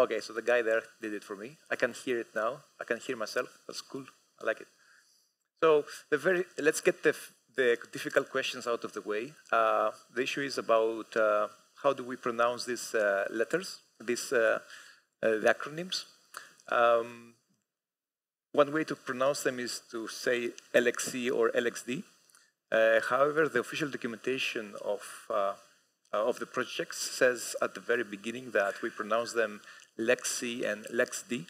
Okay, so the guy there did it for me. I can hear it now. I can hear myself. That's cool. I like it. So the very let's get the the difficult questions out of the way. Uh, the issue is about uh, how do we pronounce these uh, letters, these uh, uh, the acronyms. Um, one way to pronounce them is to say LXC or LXD. Uh, however, the official documentation of of the project says at the very beginning that we pronounce them LexC and LexD.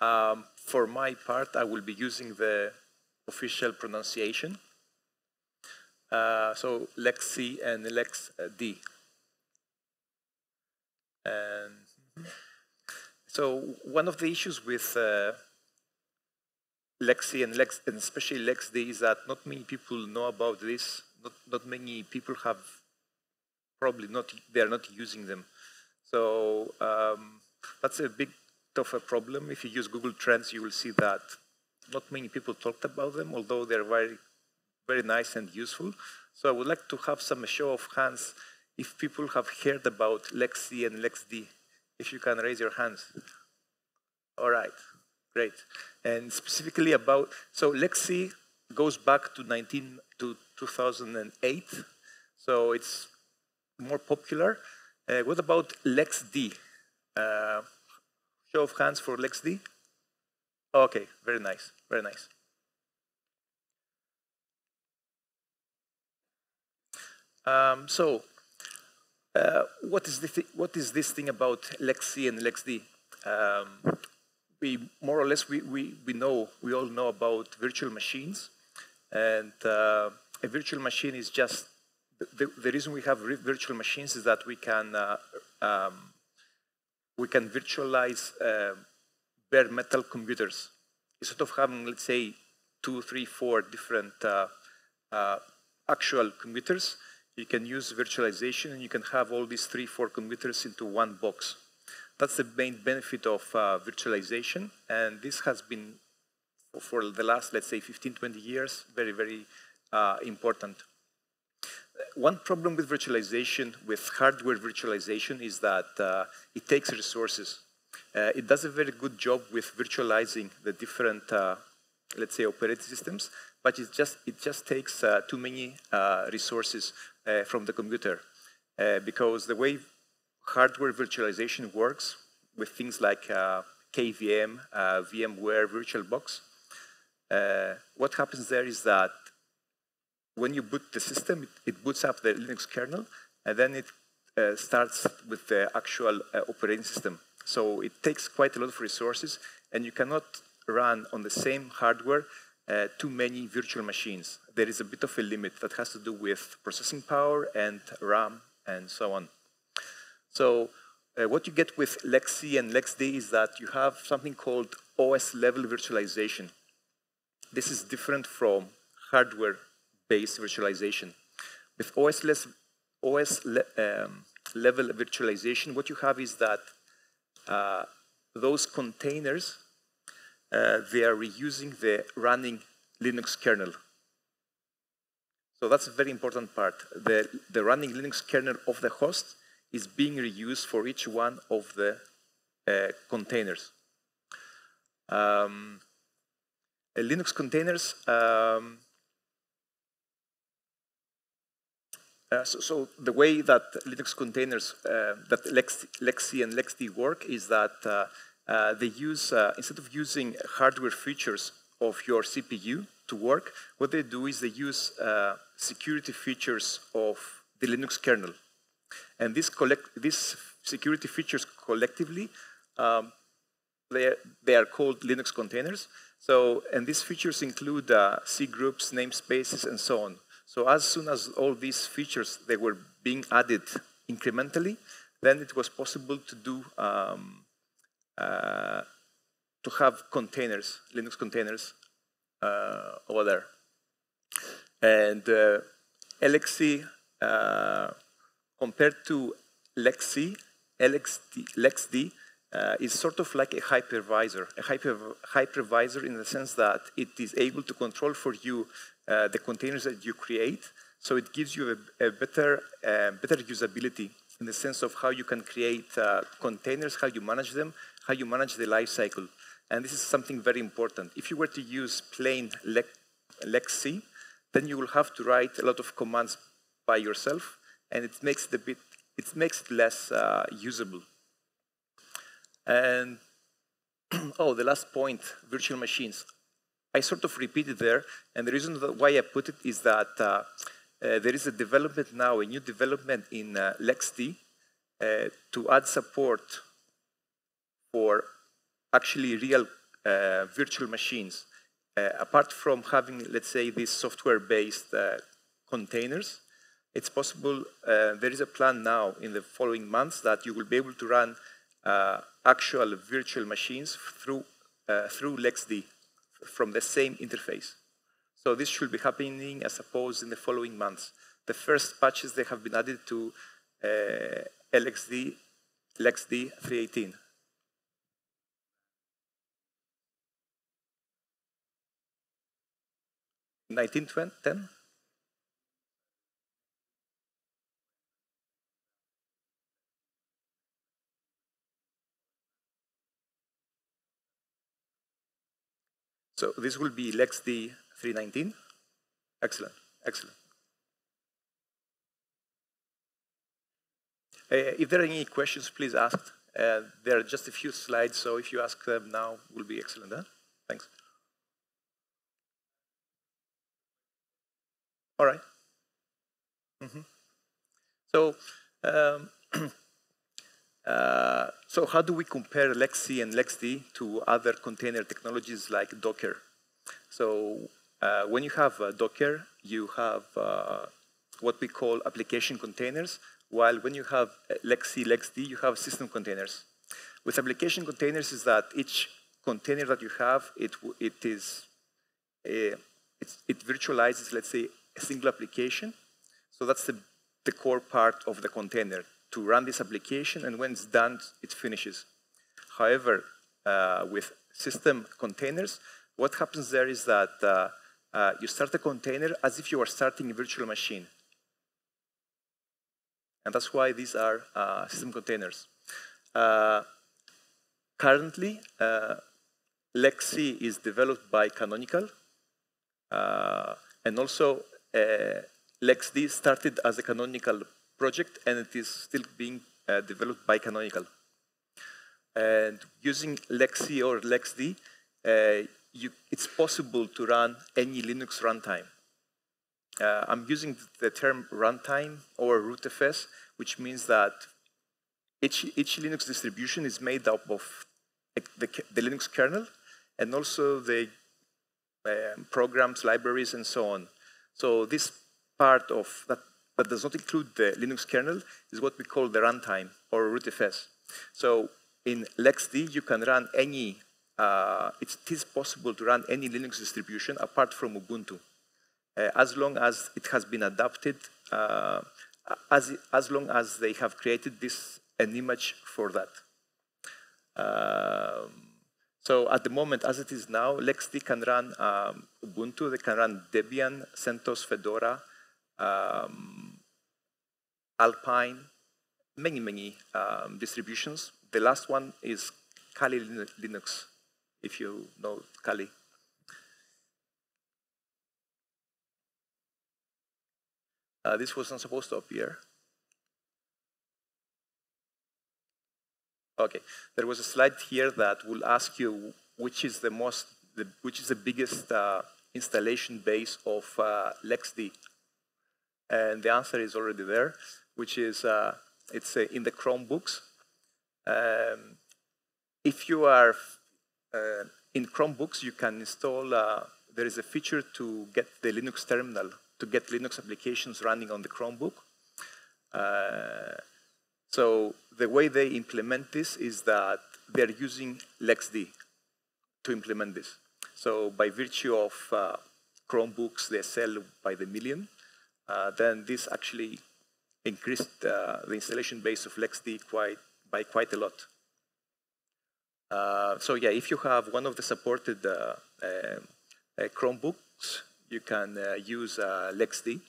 Um, for my part, I will be using the official pronunciation. Uh, so LexC and LexD. And so one of the issues with uh, LexC and Lex, and especially LexD, is that not many people know about this. Not not many people have probably not they are not using them. So um, that's a big a problem. If you use Google Trends, you will see that not many people talked about them, although they're very very nice and useful. So I would like to have some show of hands if people have heard about LexC and LexD. If you can raise your hands. All right, great. And specifically about, so LexC goes back to 19 to 2008. So it's more popular. Uh, what about LexD? Uh, show of hands for LexD. Okay, very nice, very nice. Um, so, uh, what is the what is this thing about LexC and LexD? Um, we more or less we, we, we know we all know about virtual machines, and uh, a virtual machine is just the, the reason we have virtual machines is that we can uh, um, we can virtualize uh, bare metal computers instead of having let's say two, three, four different uh, uh, actual computers. You can use virtualization and you can have all these three, four computers into one box. That's the main benefit of uh, virtualization, and this has been for the last, let's say, 15, 20 years, very, very uh, important one problem with virtualization, with hardware virtualization, is that uh, it takes resources. Uh, it does a very good job with virtualizing the different, uh, let's say, operating systems, but it just, it just takes uh, too many uh, resources uh, from the computer. because the way hardware virtualization works with things like KVM, VMware, VirtualBox, what happens there is that when you boot the system, it, boots up the Linux kernel, and then it uh, starts with the actual uh, operating system. So it takes quite a lot of resources, and you cannot run on the same hardware uh, too many virtual machines. There is a bit of a limit that has to do with processing power and RAM and so on. So uh, what you get with LexC and LexD is that you have something called OS level virtualization. This is different from hardware based virtualization. With OS, OS le, um, level virtualization, what you have is that uh, those containers, uh, they are reusing the running Linux kernel. So that's a very important part. The, the running Linux kernel of the host is being reused for each one of the uh, containers. Um, Linux containers um, Uh, so, so, the way that Linux containers, uh, that Lex, LexC and LexD work is that uh, uh they use, uh, instead of using hardware features of your CPU to work, what they do is they use security features of the Linux kernel. And these, collect, these security features collectively, um, they, are, they are called Linux containers. So, and these features include cgroups, namespaces, and so on. So as soon as all these features, they were being added incrementally, then it was possible to do, um, uh, to have containers, Linux containers uh, over there. And uh, LXC, uh, compared to LexC, LXD, LexD uh, is sort of like a hypervisor, a hyper, hypervisor in the sense that it is able to control for you uh, the containers that you create. So it gives you a, a better, uh, better usability in the sense of how you can create uh, containers, how you manage them, how you manage the life cycle. And this is something very important. If you were to use plain LXC, then you will have to write a lot of commands by yourself, and it makes it a bit, it makes it less uh, usable. And oh, the last point, virtual machines. I sort of repeated there, and the reason why I put it is that uh, uh, there is a development now, a new development in uh, LXD uh, to add support for actually real uh, virtual machines. Uh, apart from having, let's say, these software-based containers, it's possible, there is a plan now in the following months that you will be able to run actual virtual machines through, through LXD from the same interface. So this should be happening, I suppose, in the following months. The first patches, they have been added to uh, LXD, LXD 318. Nineteen ten. So this will be LXD 319. Excellent, excellent. Uh, if there are any questions, please ask. Uh, there are just a few slides, so if you ask them now, will be excellent. Huh? Thanks. All right. Mm -hmm. So, um, Uh, so how do we compare LXC and LexD to other container technologies like Docker? So uh, when you have uh, Docker, you have uh, what we call application containers, while when you have LXC, LexD, you have system containers. With application containers is that each container that you have, it, it is, a, it virtualizes, let's say, a single application. So that's the, the core part of the container to run this application, and when it's done, it finishes. However, uh, with system containers, what happens there is that uh, uh, you start a container as if you are starting a virtual machine. And that's why these are uh, system containers. Uh, currently, uh, LXC is developed by Canonical, and also LexD started as a Canonical project, and it is still being uh, developed by Canonical. And using LXC or LexD, uh, you, it's possible to run any Linux runtime. Uh, I'm using the term runtime or rootfs, which means that each, each Linux distribution is made up of the, the Linux kernel and also the um, programs, libraries, and so on. So this part of that that does not include the Linux kernel is what we call the runtime or rootfs. So in LXD, you can run any, uh, it is possible to run any Linux distribution apart from Ubuntu, uh, as long as it has been adapted, uh, as, as long as they have created this an image for that. Um, so at the moment, as it is now, LXD can run um, Ubuntu, they can run Debian, CentOS, Fedora, um, Alpine, many, many um, distributions. The last one is Kali Linux, if you know Kali. Uh, this wasn't supposed to appear. Okay, there was a slide here that will ask you which is the most, the, which is the biggest uh, installation base of uh, LXD and the answer is already there, which is uh, it's uh, in the Chromebooks. Um, if you are uh, in Chromebooks, you can install, uh, there is a feature to get the Linux terminal, to get Linux applications running on the Chromebook. Uh, so the way they implement this is that they're using LXD to implement this. So by virtue of uh, Chromebooks, they sell by the million. Then this actually increased uh, the installation base of LXD quite, by quite a lot. Uh, so yeah, if you have one of the supported Chromebooks, you can use LXD.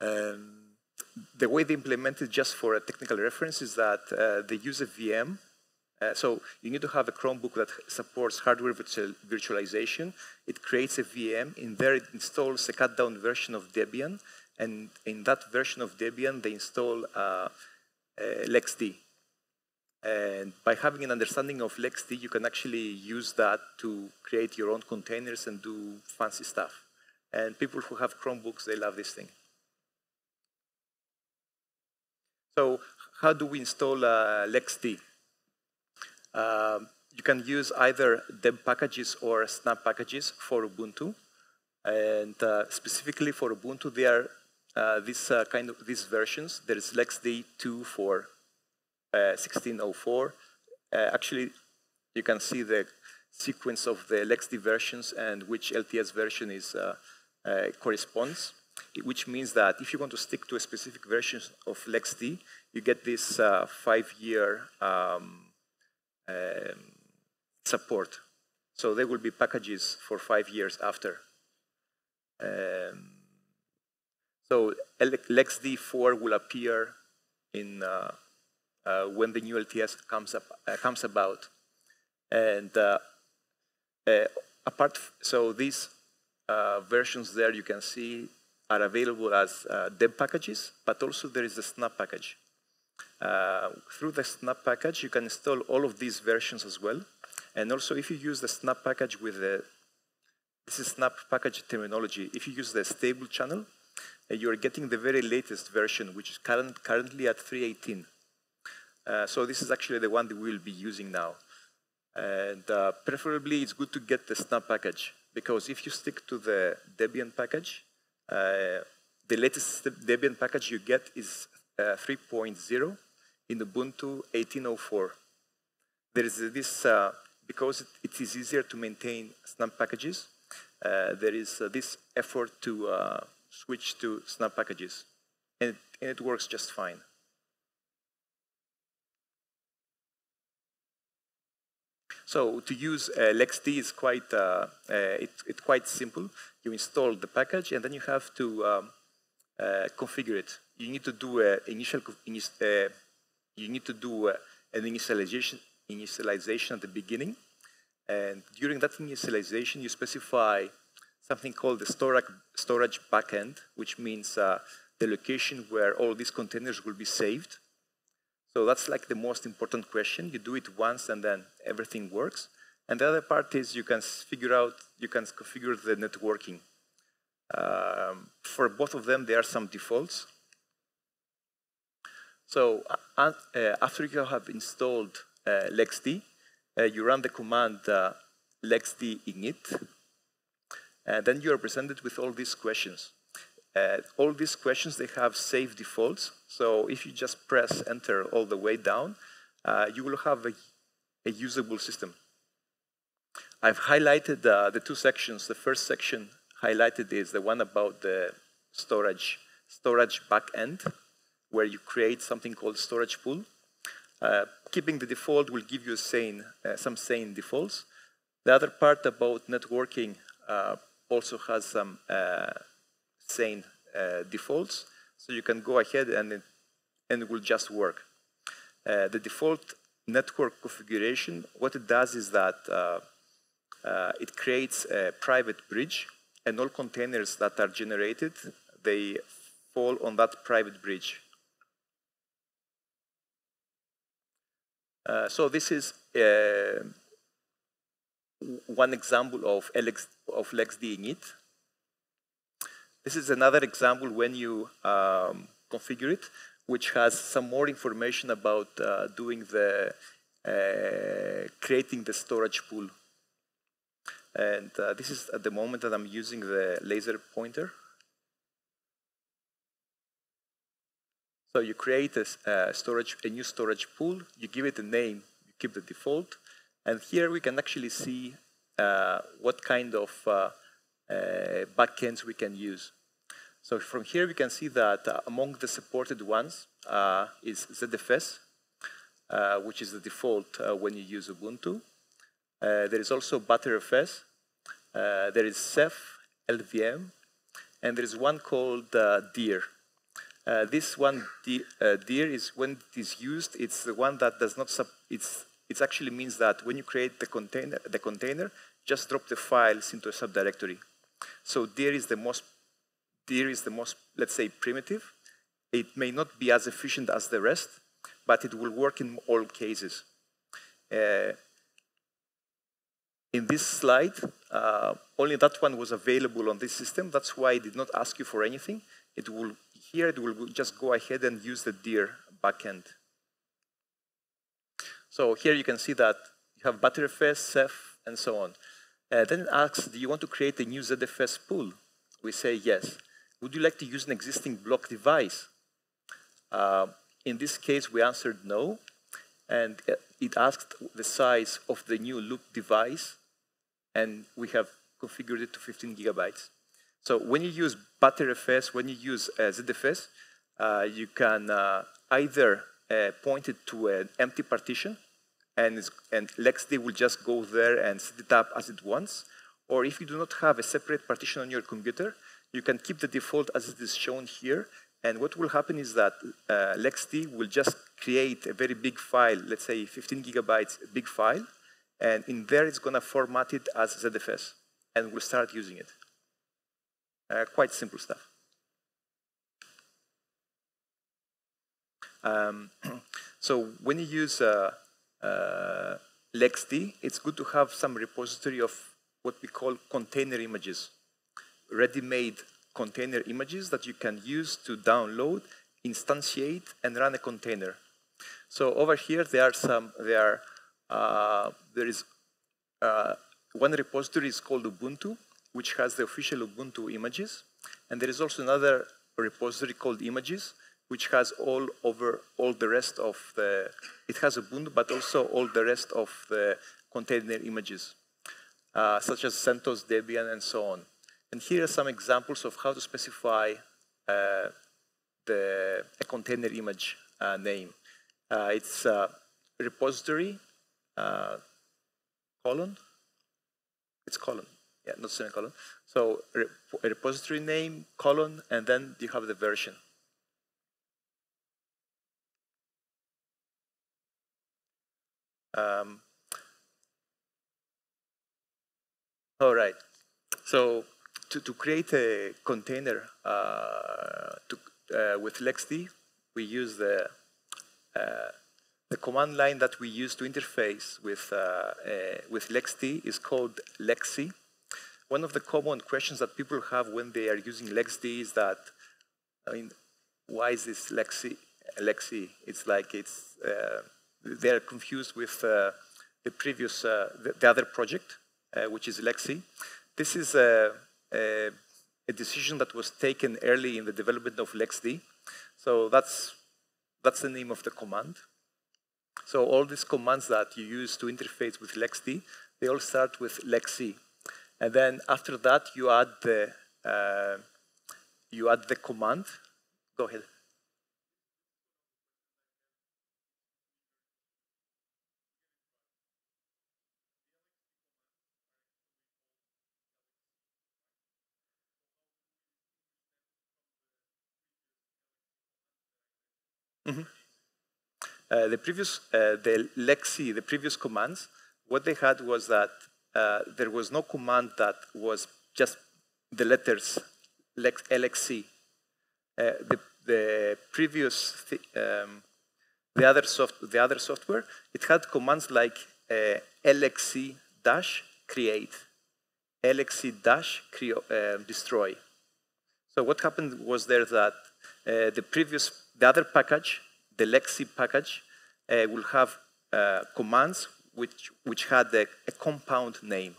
Um, the way they implement it, just for a technical reference, is that uh, they use a VM. Uh, so you need to have a Chromebook that supports hardware virtual virtualization. It creates a VM. In there, it installs a cut-down version of Debian. And in that version of Debian, they install uh, uh LXD. And by having an understanding of LXD, you can actually use that to create your own containers and do fancy stuff. And people who have Chromebooks, they love this thing. So how do we install uh, LXD? Um, you can use either deb packages or snap packages for Ubuntu. And uh, specifically for Ubuntu, they are uh, this uh, kind of these versions. There is LexD 2 for 1604. Uh, uh, actually, you can see the sequence of the LexD versions and which LTS version is uh, corresponds, which means that if you want to stick to a specific version of LexD, you get this five-year um, um, support. So there will be packages for five years after. Um, so LexD4 will appear in uh, uh, when the new LTS comes up uh, comes about, and uh, apart so these versions there you can see are available as deb packages, but also there is a snap package. Uh, through the snap package, you can install all of these versions as well. And also, if you use the snap package with the, this is snap package terminology, if you use the stable channel, uh, you're getting the very latest version, which is current, currently at 318. Uh, so this is actually the one that we'll be using now. And uh, preferably, it's good to get the snap package, because if you stick to the Debian package, uh, the latest Debian package you get is uh, 3.0 in Ubuntu 18.04. There is this, uh, because it is easier to maintain snap packages, uh, there is this effort to switch to snap packages. And it, and it works just fine. So to use uh, LXD is quite, uh, uh, it, it's quite simple. You install the package and then you have to um, uh, configure it. You need to do a initial, uh, you need to do uh, an initialization, initialization at the beginning. And during that initialization, you specify something called the storage, backend, which means uh, the location where all these containers will be saved. So that's like the most important question. You do it once and then everything works. And the other part is you can figure out, you can configure the networking. Um, for both of them, there are some defaults. So uh, uh, after you have installed uh, LXD, uh, you run the command uh, LXD init, and then you are presented with all these questions. Uh, all these questions, they have safe defaults. So if you just press enter all the way down, you will have a, a, usable system. I've highlighted the two sections. The first section highlighted is the one about the storage, storage backend, where you create something called storage pool. Uh, keeping the default will give you sane, uh, some sane defaults. The other part about networking uh, also has some uh, sane uh, defaults, so you can go ahead and it, and it will just work. Uh, the default network configuration, what it does is that it creates a private bridge and all containers that are generated, they fall on that private bridge. Uh, so this is uh, one example of, LX, of LXD init. This is another example when you um, configure it, which has some more information about uh, doing the uh, creating the storage pool and uh, this is at the moment that I'm using the laser pointer. So you create a, storage, a new storage pool, you give it a name, you keep the default, and here we can actually see uh, what kind of uh, uh backends we can use. So from here we can see that uh, among the supported ones uh, is ZFS, which is the default when you use Ubuntu. there is also uh, there is Ceph, LVM, and there is one called uh, DIR. Uh, this one de uh, dir is when it is used, it's the one that does not, it's, it actually means that when you create the container, the container, just drop the files into a subdirectory. So dir is the most, dir is the most, let's say, primitive. It may not be as efficient as the rest, but it will work in all cases. Uh, in this slide, uh, only that one was available on this system. That's why I did not ask you for anything. It will here it will just go ahead and use the dir backend. So here you can see that you have Btrfs, Ceph, and so on. Uh, then it asks, do you want to create a new ZFS pool? We say yes. Would you like to use an existing block device? Uh, in this case, we answered no, and it asked the size of the new loop device, and we have configured it to 15 gigabytes. So when you use Btrfs, when you use uh, ZFS, uh, you can uh, either uh, point it to an empty partition, and, and LXD will just go there and set it up as it wants. Or if you do not have a separate partition on your computer, you can keep the default as it is shown here. And what will happen is that uh, LXD will just create a very big file, let's say 15 gigabytes big file, and in there it's going to format it as ZFS, and we'll start using it. Uh, quite simple stuff. Um, so when you use uh, uh, LXD, it's good to have some repository of what we call container images, ready-made container images that you can use to download, instantiate, and run a container. So over here, there are some, there, are, uh, there is uh, one repository is called Ubuntu, which has the official Ubuntu images. And there is also another repository called images, which has all over all the rest of the, it has Ubuntu, but also all the rest of the container images, uh, such as CentOS, Debian, and so on. And here are some examples of how to specify uh, the, a container image uh, name. Uh, it's a repository, uh, colon, it's colon, yeah, not semicolon. So a repository name, colon, and then you have the version. Um, all right. So to, to create a container uh, to, uh, with LXD, we use the uh, the command line that we use to interface with uh, uh, with LXD is called lexi. One of the common questions that people have when they are using LXD is that, I mean, why is this lexi? Lexi, it's like it's uh, they're confused with uh, the previous uh, the, the, other project, uh, which is Lexi. This is a a, a decision that was taken early in the development of LXD. So that's, that's the name of the command. So all these commands that you use to interface with LXD, they all start with Lexi. And then after that, you add the, uh, you add the command. Go ahead. Mm -hmm. uh, the previous, uh, the Lexi, the previous commands, what they had was that uh, there was no command that was just the letters LXC. Uh, the, the previous, th um, the other soft, the other software, it had commands like uh, LXC dash create, LXC dash uh, destroy. So what happened was there that the previous the other package, the Lexi package, uh, will have uh, commands which, which had a, a compound name.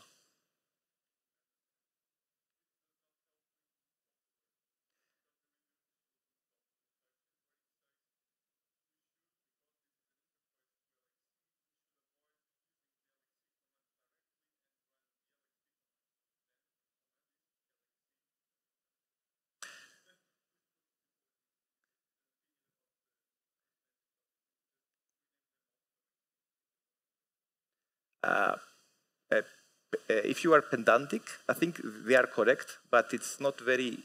Uh, uh, uh, if you are pedantic, I think they are correct, but it's not very,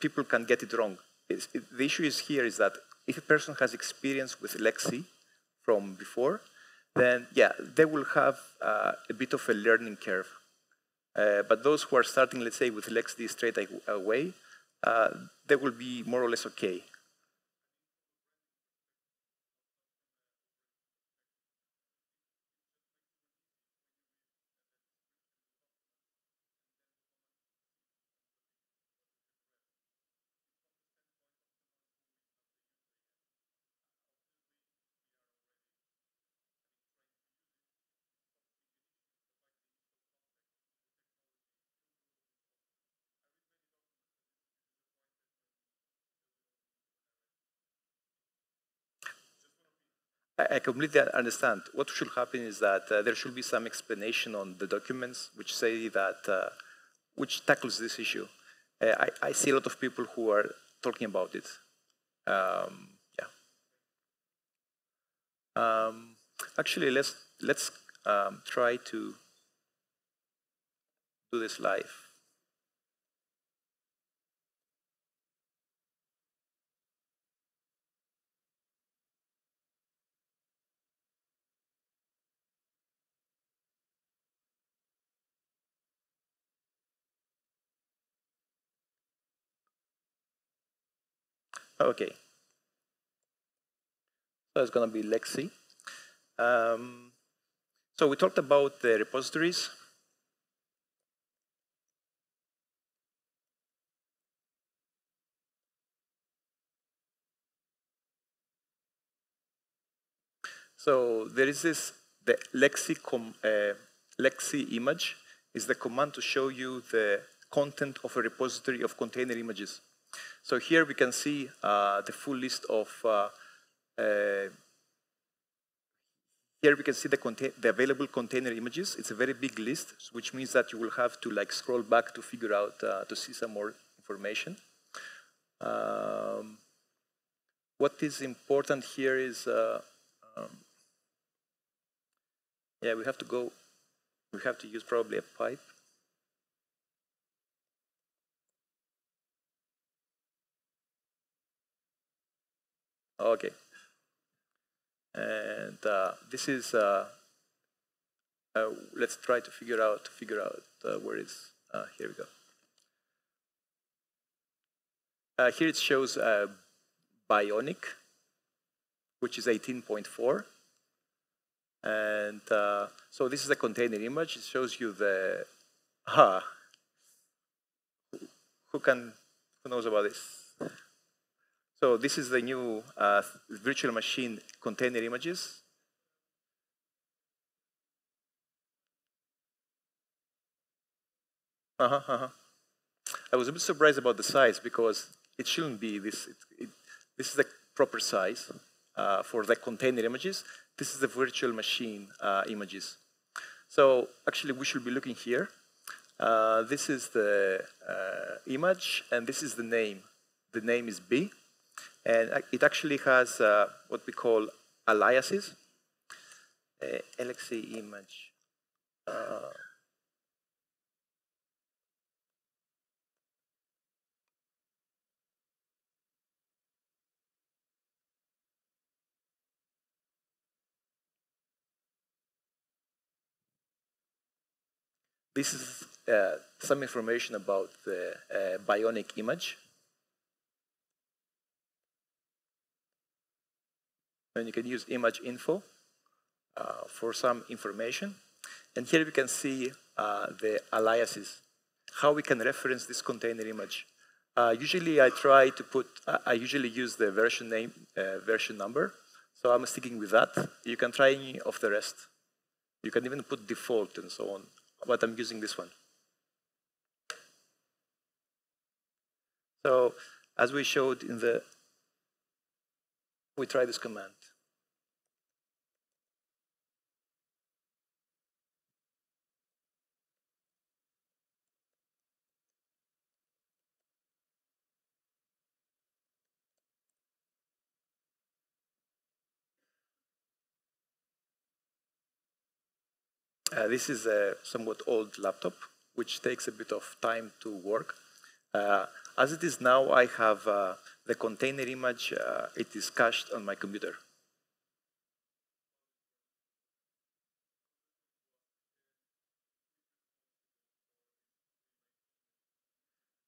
people can get it wrong. it, the issue is here is that if a person has experience with Lexi from before, then yeah, they will have uh, a bit of a learning curve. Uh, but those who are starting, let's say, with Lexi straight away, uh, they will be more or less okay. I completely understand. What should happen is that uh, there should be some explanation on the documents which say that, uh, which tackles this issue. Uh, I, I, see a lot of people who are talking about it. Um, yeah. Um, actually, let's let's um, try to do this live. Okay. So it's going to be Lexi. Um, so we talked about the repositories. So there is this, the Lexi com, uh, LexC image is the command to show you the content of a repository of container images. So here we can see uh, the full list of, uh, uh, here we can see the, the, available container images. It's a very big list, which means that you will have to like scroll back to figure out, uh, to see some more information. Um, what is important here is, uh, um, yeah, we have to go, we have to use probably a pipe. Okay. And uh, this is, uh, uh, let's try to figure out, to figure out uh, where is, uh, here we go. Uh, here it shows Bionic, which is 18.4. And so this is a container image. It shows you the, ah, who can, who knows about this? So this is the new uh, virtual machine container images. Uh -huh, uh -huh. I was a bit surprised about the size because it shouldn't be this. It, it, this is the proper size uh, for the container images. This is the virtual machine uh, images. So actually, we should be looking here. Uh, this is the uh, image, and this is the name. The name is B. And it actually has uh, what we call aliases. Uh, LXC image. Uh, this is uh, some information about the uh, bionic image. And you can use image info uh, for some information. And here we can see uh, the aliases, how we can reference this container image. Uh, usually I try to put, I usually use the version name, uh, version number. So I'm sticking with that. You can try any of the rest. You can even put default and so on, but I'm using this one. So as we showed in the, we try this command. Uh, this is a somewhat old laptop, which takes a bit of time to work. Uh, as it is now, I have uh, the container image, uh, it is cached on my computer.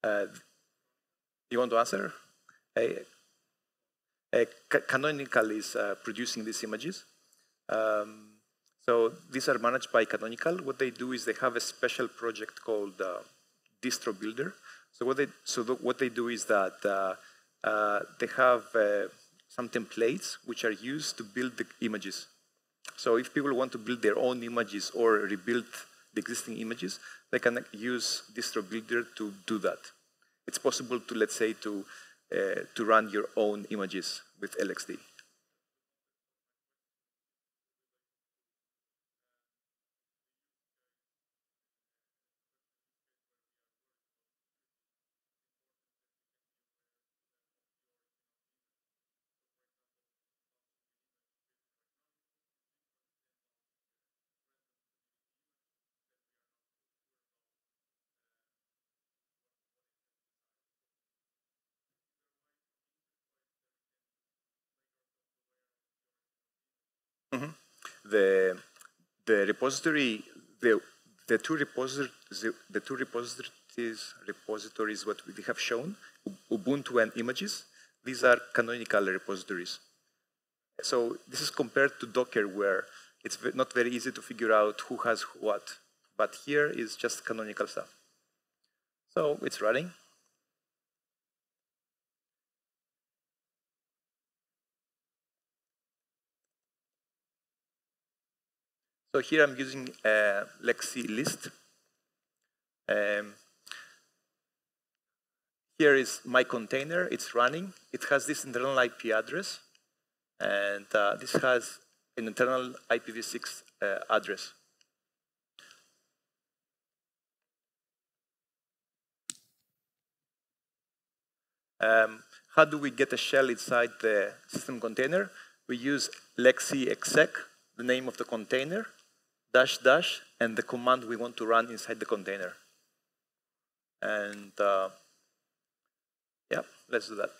Uh, you want to answer? Canonical is uh, producing these images. Um, so these are managed by Canonical. What they do is they have a special project called uh, distrobuilder. So what they so the, what they do is that uh, uh, they have uh, some templates which are used to build the images. So if people want to build their own images or rebuild the existing images, they can use distrobuilder to do that. It's possible to, let's say, to, uh, to run your own images with LXD. Mm -hmm. The the repository the the two repositories the, the two repositories repositories what we have shown Ubuntu and images these are canonical repositories. So this is compared to Docker where it's not very easy to figure out who has what, but here is just canonical stuff. So it's running. So here I'm using a Lexi list. Um, here is my container, it's running. It has this internal IP address, and uh, this has an internal IPv6 uh, address. Um, how do we get a shell inside the system container? We use lexi exec, the name of the container, dash dash and the command we want to run inside the container. And uh, yeah, let's do that.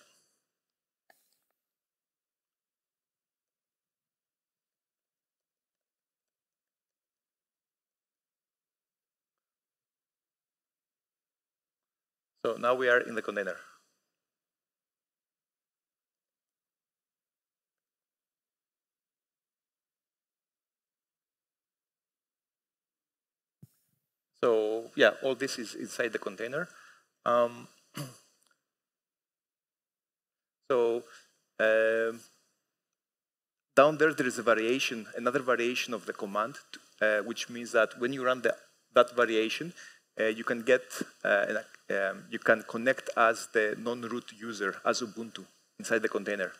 So now we are in the container. So yeah, all this is inside the container. Um, so um, down there, there is a variation, another variation of the command, uh, which means that when you run the, that variation, uh, you can get, uh, um, you can connect as the non-root user, as Ubuntu, inside the container.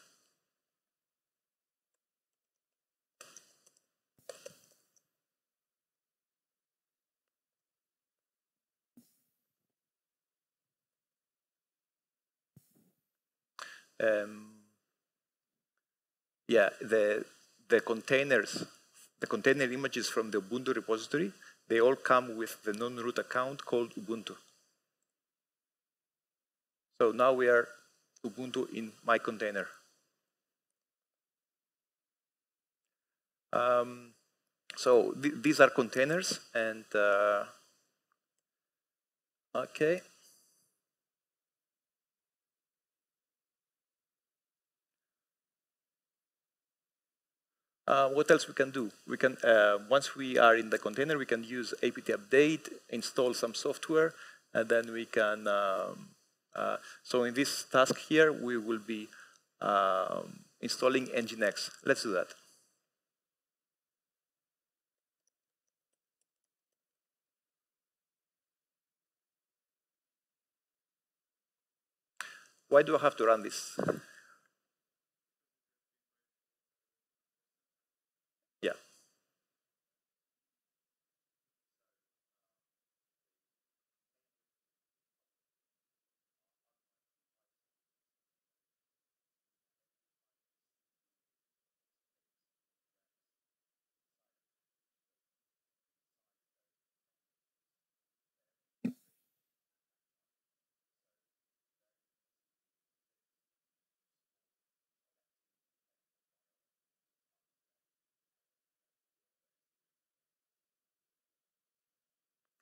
Um, yeah, the, the containers, the container images from the Ubuntu repository, they all come with the non-root account called Ubuntu. So now we are Ubuntu in my container. Um, so th these are containers and uh, okay. Uh, what else we can do? We can, uh, once we are in the container, we can use apt update, install some software, and then we can, um, uh, so in this task here, we will be um, installing Nginx. Let's do that. Why do I have to run this?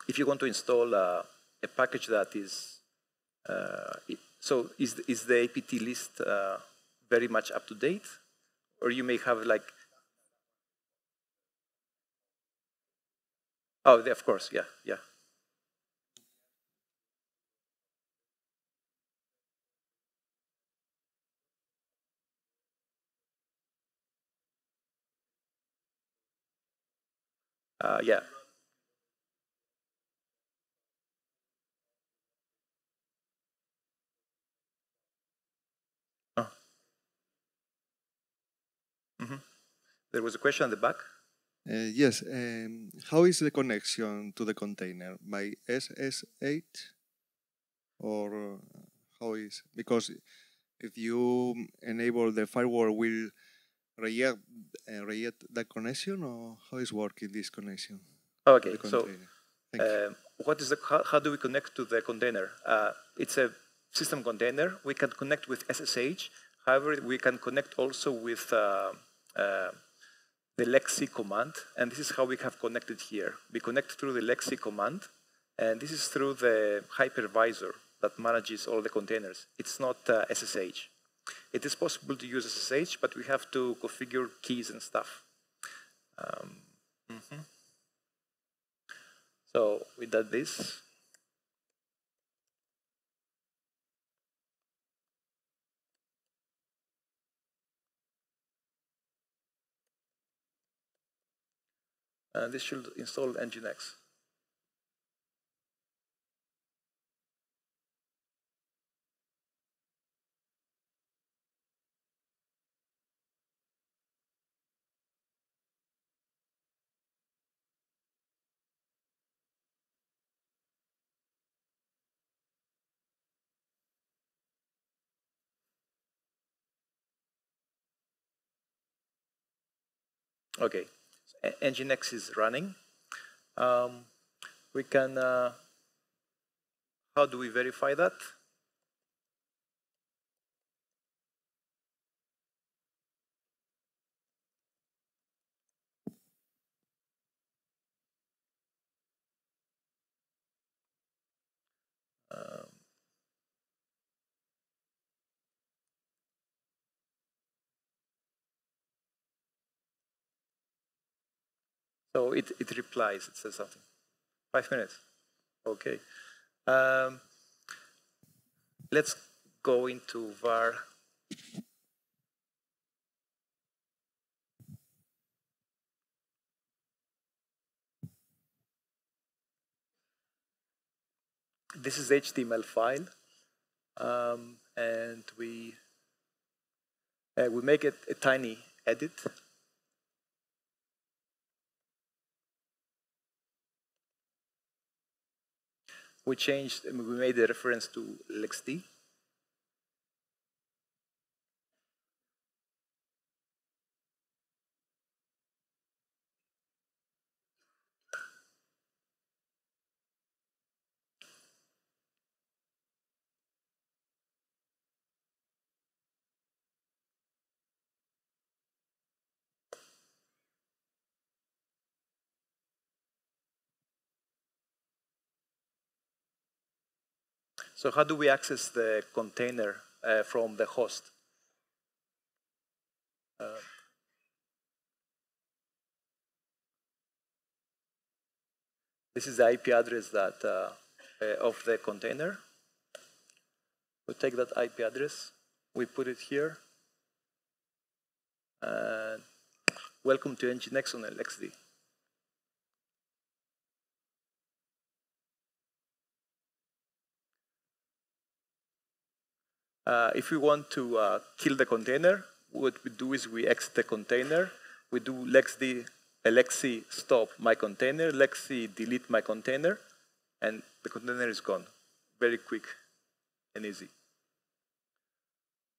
If you want to install uh, a package that is, uh, it- so is, the- is the apt list uh, very much up to date? Or you may have like, oh, of course, yeah, yeah. Uh, yeah. Oh. Mhm. There was a question at the back. Uh, yes. Um, how is the connection to the container by SSH, or uh, how is because if you enable the firewall, will reject uh, reject the connection, or how is working this connection? Okay, so container? Thank you. um, what is the how, how do we connect to the container? Uh, it's a system container. We can connect with SSH. However, we can connect also with uh, uh, the lxc command, and this is how we have connected here. We connect through the lxc command, and this is through the hypervisor that manages all the containers. It's not uh, SSH. It is possible to use SSH, but we have to configure keys and stuff. Um, mhm. So we did this. And this should install Nginx. Okay, Nginx is running. Um, we can, uh, how do we verify that? So it, it replies, it says something. Five minutes. Okay. Um, let's go into var. This is HTML file, um, and we uh, we make it a tiny edit we changed, we made a reference to LXD. So how do we access the container uh, from the host? Uh, this is the IP address that uh, uh, of the container. We take that IP address, we put it here, and welcome to Nginx on LXD. Uh, if we want to uh, kill the container, what we do is we exit the container. We do lexd lxc stop my container, lxc delete my container, and the container is gone. Very quick and easy.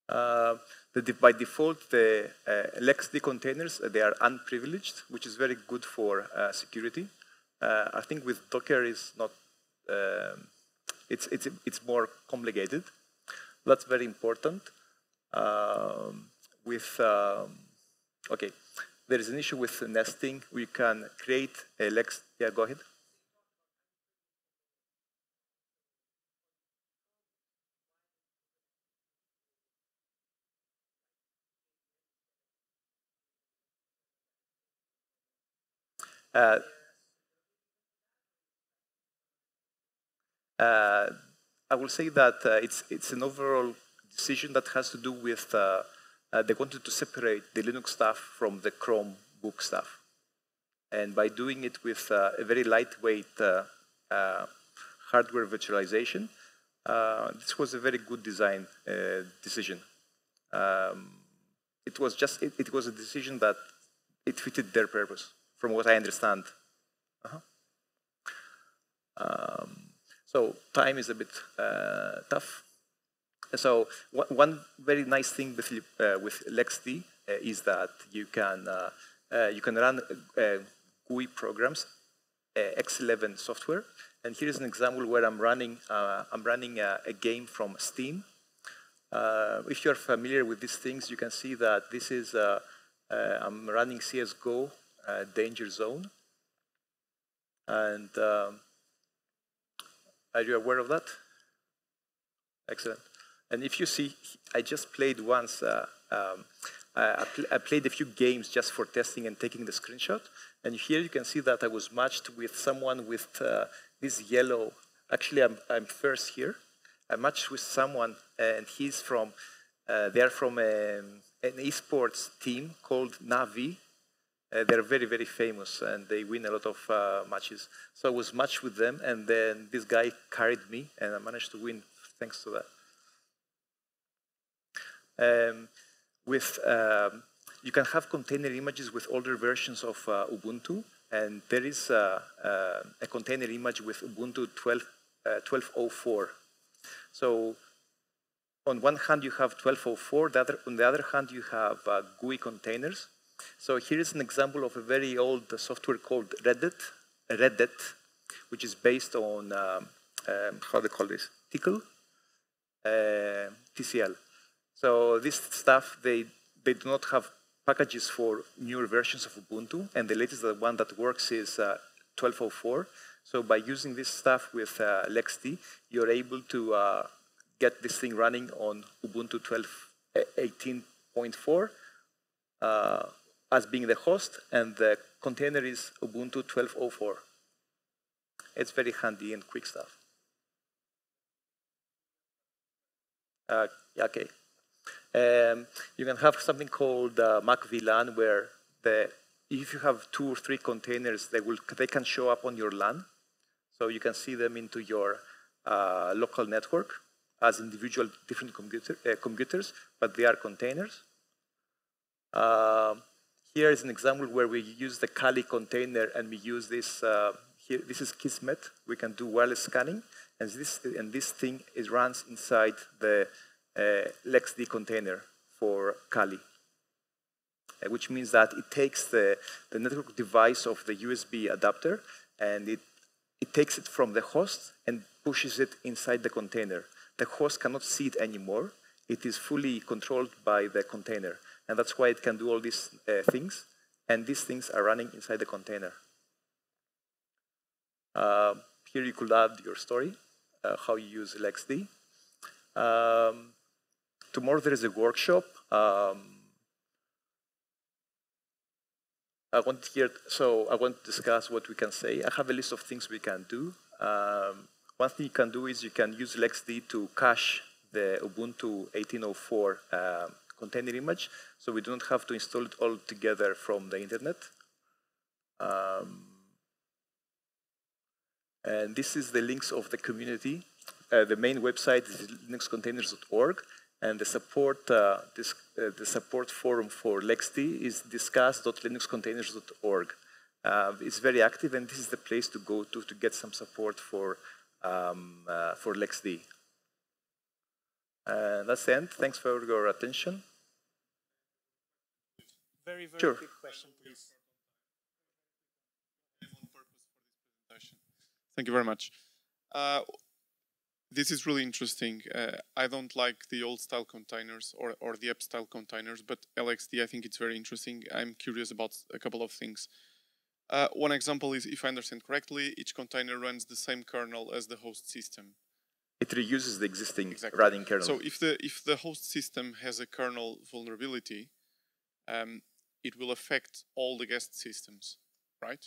Uh, the, by default, the uh, LXD containers they are unprivileged, which is very good for uh, security. Uh, I think with Docker is not. Um, it's it's it's more complicated. That's very important. Um, with, um, okay, there is an issue with nesting. We can create a Lex, yeah, go ahead. Uh, uh, I will say that uh, it's, it's an overall decision that has to do with uh, uh, they wanted to separate the Linux stuff from the Chromebook stuff. And by doing it with uh, a very lightweight uh, uh, hardware virtualization, this was a very good design decision. Um, it was just it, it, was a decision that it fitted their purpose, from what I understand. -huh. Um, so time is a bit uh, tough. So one very nice thing with uh, with LXD uh, is that you can uh, uh, you can run uh, GUI programs, X11 software. And here's an example where I'm running I'm running a, a, game from Steam. if you're familiar with these things, you can see that this is I'm running CS:GO Danger Zone, and um, are you aware of that? Excellent. And if you see, I just played once, uh, um, I, I, played a few games just for testing and taking the screenshot. And here you can see that I was matched with someone with uh, this yellow, actually I'm, I'm first here. I matched with someone and he's from, uh, they're from um, an esports team called Navi. Uh, they're very, very famous and they win a lot of uh, matches. So I was matched with them and then this guy carried me and I managed to win thanks to that um, with um, you can have container images with older versions of uh, Ubuntu, and there is uh, uh, a container image with Ubuntu 12, 12.04. Uh, so on one hand, you have 12.04, the other, on the other hand, you have GUI containers. So here is an example of a very old software called Reddit, Reddit, which is based on, um, um, how they call this, Tcl, uh, TCL. So this stuff, they, they do not have packages for newer versions of Ubuntu, and the latest one that works is uh, 12.04. So by using this stuff with uh, LXD, you're able to uh, get this thing running on Ubuntu 12.18.4 uh, as being the host, and the container is Ubuntu 12.04. It's very handy and quick stuff. Uh, okay. Um, you can have something called uh, Mac VLAN where the, if you have two or three containers, they, will, they can show up on your LAN. So you can see them into your uh, local network as individual different computer, uh, computers, but they are containers. Uh, here is an example where we use the Kali container and we use this, uh, here, this is Kismet. We can do wireless scanning, and this, and this thing is runs inside the uh, LXD container for Kali, uh, which means that it takes the, the network device of the USB adapter and it, it takes it from the host and pushes it inside the container. The host cannot see it anymore. It is fully controlled by the container. And that's why it can do all these uh, things. And these things are running inside the container. Uh, here you could add your story, uh, how you use LXD. Um, tomorrow there is a workshop. Um, I want here, so I want to discuss what we can say. I have a list of things we can do. Um, one thing you can do is you can use LXD to cache the Ubuntu 1804 uh, container image, so we don't have to install it all together from the internet. Um, and this is the links of the community. Uh, the main website is linuxcontainers.org. And the support, uh, this, uh, the support forum for LXD is discuss.linuxcontainers.org. Uh, it's very active, and this is the place to go to to get some support for um, uh, for LXD. that's the end. Thanks for your attention. Very, very sure. quick question, please. Thank you very much. Uh, this is really interesting. Uh, I don't like the old style containers or, or the app style containers, but LXD, I think it's very interesting. I'm curious about a couple of things. Uh, one example is, if I understand correctly, each container runs the same kernel as the host system. It reuses the existing exactly. running kernel. So if the if the host system has a kernel vulnerability, um, it will affect all the guest systems, right?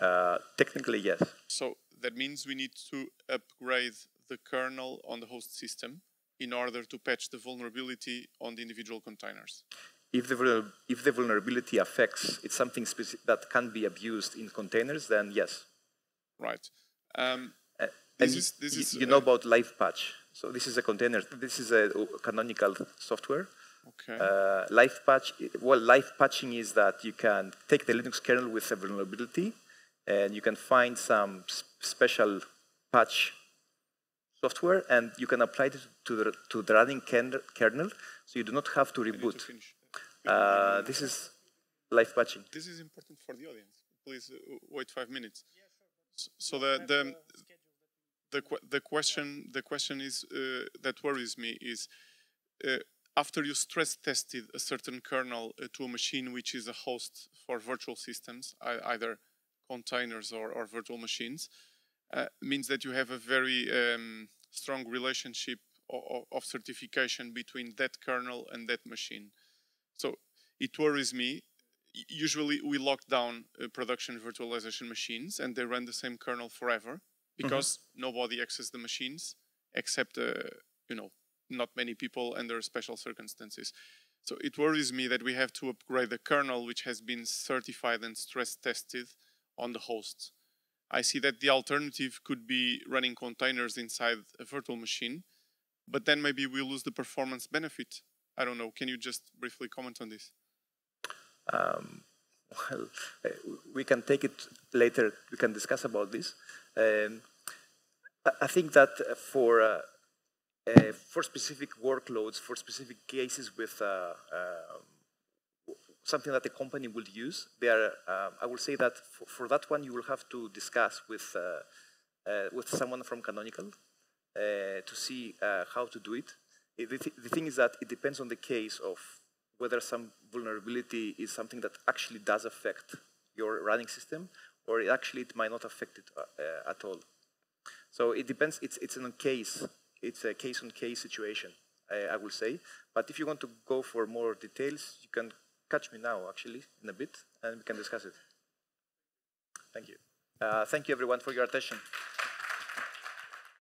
Uh, technically, yes. So that means we need to upgrade the kernel on the host system in order to patch the vulnerability on the individual containers. If the, if the vulnerability affects, it's something that can be abused in containers, then yes. Right. Um, this is, this is, you, know about live patch. So this is a container, this is a canonical software. Okay. Uh, live patch, well, live patching is that you can take the Linux kernel with a vulnerability and you can find some special patch software and you can apply it to the, to the running kernel so you do not have to reboot. To uh, this is live patching. This is important for the audience. Please uh, wait five minutes. So the the the, the question the question is uh, that worries me is uh, after you stress tested a certain kernel uh, to a machine which is a host for virtual systems, either containers or, or virtual machines, uh, means that you have a very um, strong relationship of, of, certification between that kernel and that machine. So it worries me. Usually we lock down uh, production virtualization machines and they run the same kernel forever. Because mm -hmm. nobody accesses the machines except, uh, you know, not many people under special circumstances. So it worries me that we have to upgrade the kernel which has been certified and stress tested on the host. I see that the alternative could be running containers inside a virtual machine, but then maybe we lose the performance benefit. I don't know. Can you just briefly comment on this? Um, well, we can take it later. We can discuss about this. Um, I think that for uh, uh, for specific workloads, for specific cases with uh, um, something that the company will use. There, um, I will say that for, for, that one, you will have to discuss with uh, uh, with someone from Canonical uh, to see how to do it. The, th the thing is that it depends on the case of whether some vulnerability is something that actually does affect your running system, or it actually it might not affect it uh, at all. So it depends. It's it's a case. It's a case on case situation. I will say. But if you want to go for more details, you can catch me now, actually, in a bit, and we can discuss it. Thank you. Uh, thank you, everyone, for your attention.